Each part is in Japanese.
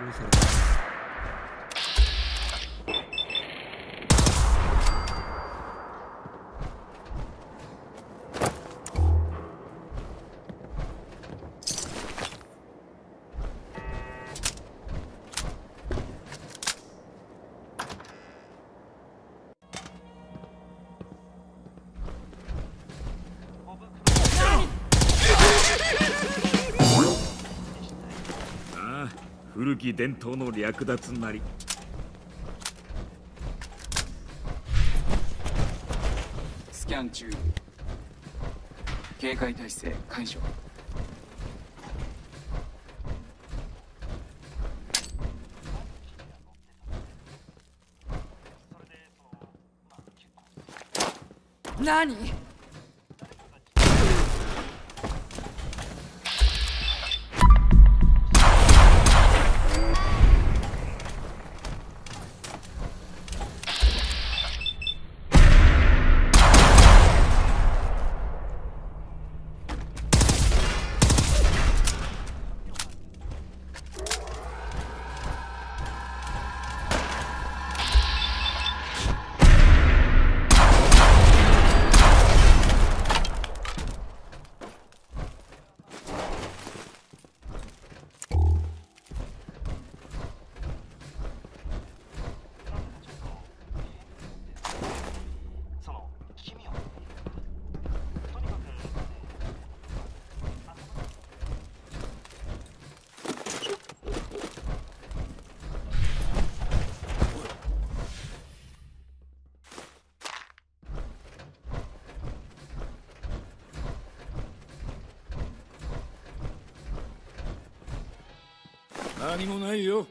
行古き伝統の略奪なり。スキャン中。警戒態勢解除。何？何もないよ。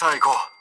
さあ行こう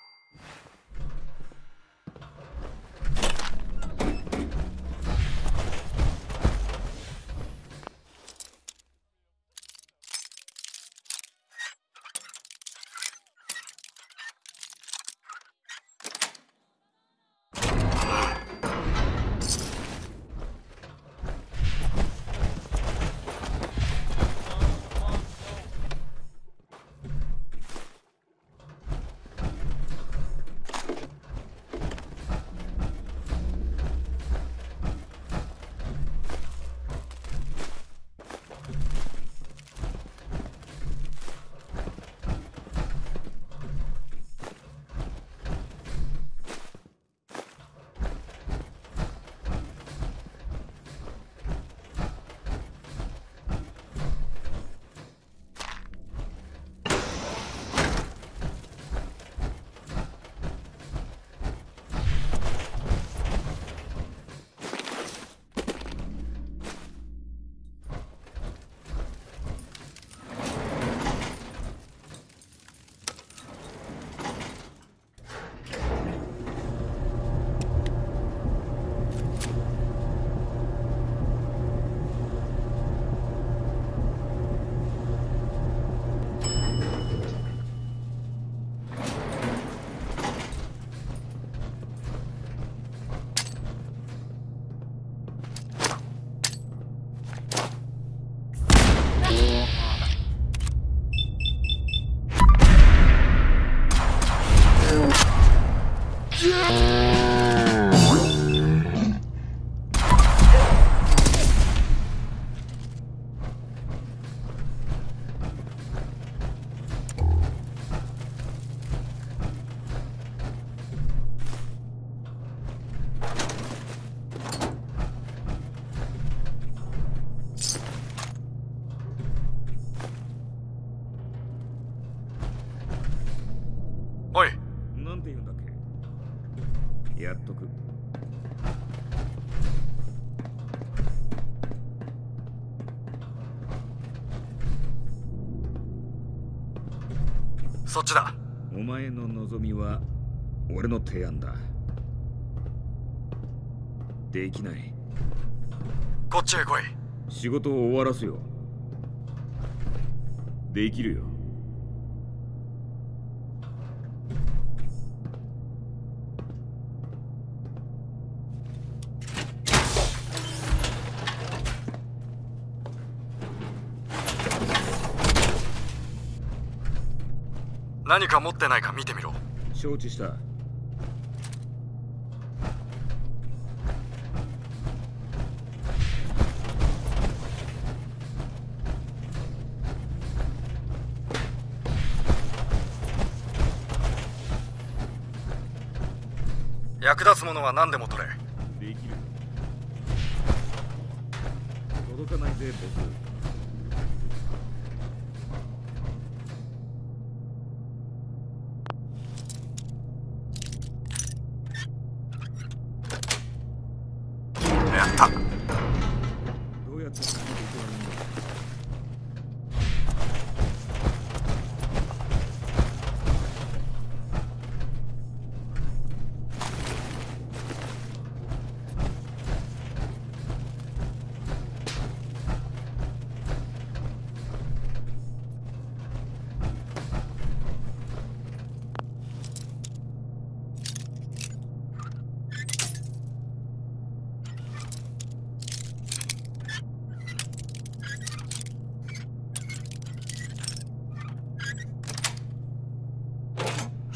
やっとく。そっちだ。お前の望みは俺の提案だ。できない。こっちへ来い。仕事を終わらすよできるよ。何か持ってないか見てみろ。承知した。役立つものは何でも取れ。できる。届かないぜ僕やったどうやって進めていけばいいんだ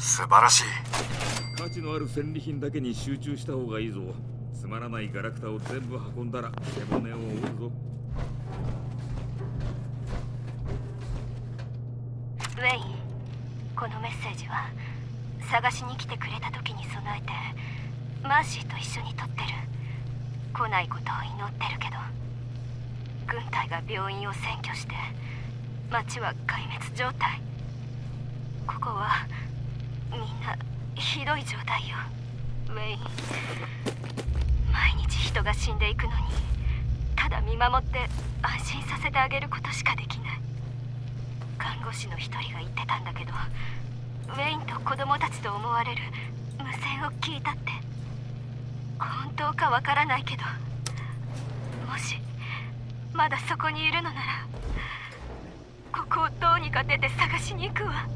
素晴らしい。価値のある戦利品だけに集中した方がいいぞ。つまらないガラクタを全部運んだら背骨を折るぞ。ウェインこのメッセージは探しに来てくれた時に備えてマーシーと一緒に撮ってる。来ないことを祈ってるけど軍隊が病院を占拠して町は壊滅状態。ここはみんなひどい状態よ。ウェイン。毎日人が死んでいくのにただ見守って安心させてあげることしかできない。看護師の一人が言ってたんだけどウェインと子供たちと思われる無線を聞いたって本当かわからないけどもしまだそこにいるのならここをどうにか出て探しに行くわ。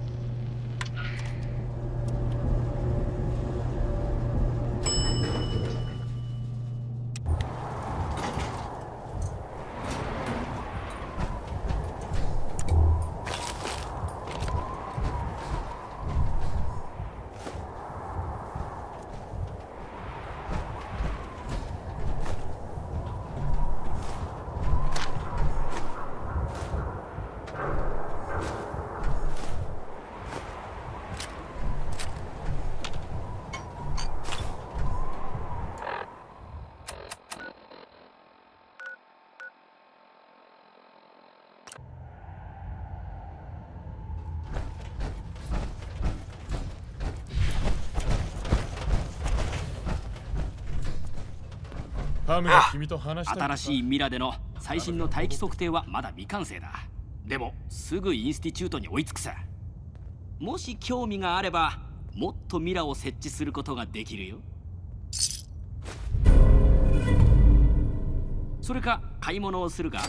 ハムが君と話し新しいミラでの最新の大気測定はまだ未完成だ。でもすぐインスティチュートに追いつくさ。もし興味があればもっとミラを設置することができるよ。それか買い物をするか？